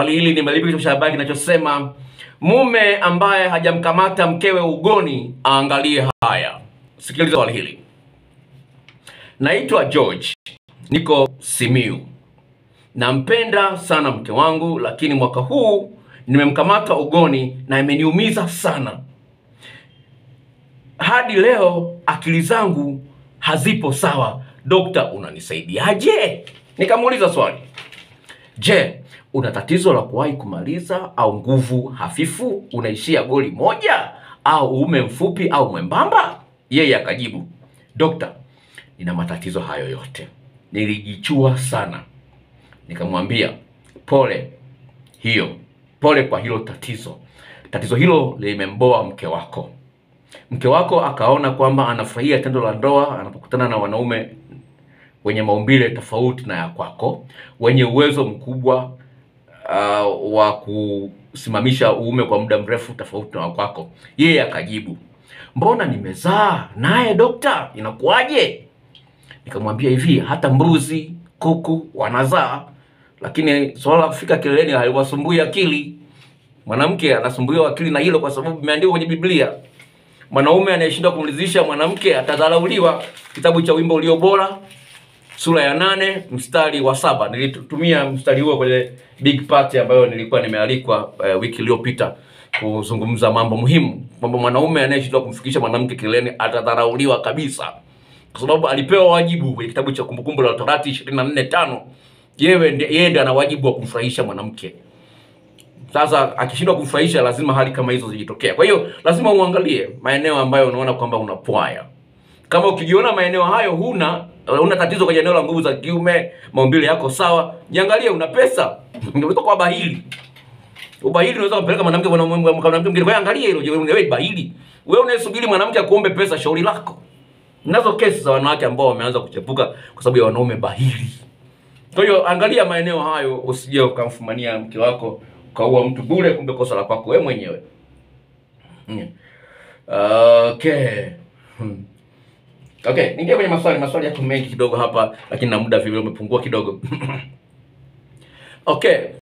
Swali hili nimelipia kichwa cha habari kinachosema mume ambaye hajamkamata mkewe ugoni aangalie haya. Sikiliza swali hili. Naitwa George, niko Simiu. Nampenda sana mke wangu, lakini mwaka huu nimemkamata ugoni na imeniumiza sana. Hadi leo akili zangu hazipo sawa. Dokta, unanisaidiaje? Nikamuuliza swali, je, una tatizo la kuwahi kumaliza au nguvu hafifu? Unaishia goli moja au uume mfupi au mwembamba? Yeye akajibu, dokta, nina matatizo hayo yote, nilijichua sana. Nikamwambia pole, hiyo pole kwa hilo tatizo. Tatizo hilo limemboa mke wako. Mke wako akaona kwamba anafurahia tendo la ndoa anapokutana na wanaume wenye maumbile tofauti na ya kwako, wenye uwezo mkubwa uh, wa kusimamisha uume kwa muda mrefu tofauti na wako. Yeye akajibu, mbona nimezaa naye dokta, inakuwaje? Nikamwambia hivi, hata mbuzi, kuku wanazaa, lakini swala la kufika kileleni haliwasumbui akili. Mwanamke anasumbuliwa akili na hilo kwa sababu imeandikwa kwenye Biblia, mwanaume anayeshindwa kumridhisha mwanamke atadharauliwa. Kitabu cha Wimbo Ulio Bora sura ya nane mstari wa saba. Nilitumia mstari huo kwenye big party ambayo nilikuwa nimealikwa uh, wiki iliyopita kuzungumza mambo muhimu, kwamba mwanaume anayeshindwa kumfikisha mwanamke kileleni atadharauliwa kabisa, kwa sababu alipewa wajibu kwenye kitabu cha Kumbukumbu la Torati ishirini na nne tano yeye ndiye ana wajibu wa kumfurahisha mwanamke. Sasa akishindwa kumfurahisha, lazima hali kama hizo zijitokea. Kwa hiyo lazima uangalie maeneo ambayo unaona kwamba unapwaya. Kama ukijiona maeneo hayo huna una tatizo kwenye eneo la nguvu za kiume, maumbile yako sawa, jiangalie. Una pesa unaweza kwa bahili ubahili, unaweza kupeleka mwanamke kwa mwanamke mwingine. Kwa angalia hilo, wewe bahili, wewe unayesubiri mwanamke akuombe pesa, shauri lako. Nazo kesi za wanawake ambao wameanza kuchepuka kwa sababu ya wanaume bahili. Kwa hiyo angalia maeneo hayo, usije ukamfumania mke wako ukaua mtu bure, kumbe kosa la kwako wewe mwenyewe. Hmm. Okay. Okay, ningia kwenye maswali. Maswali yako mengi kidogo hapa, lakini na muda vile umepungua kidogo. Okay.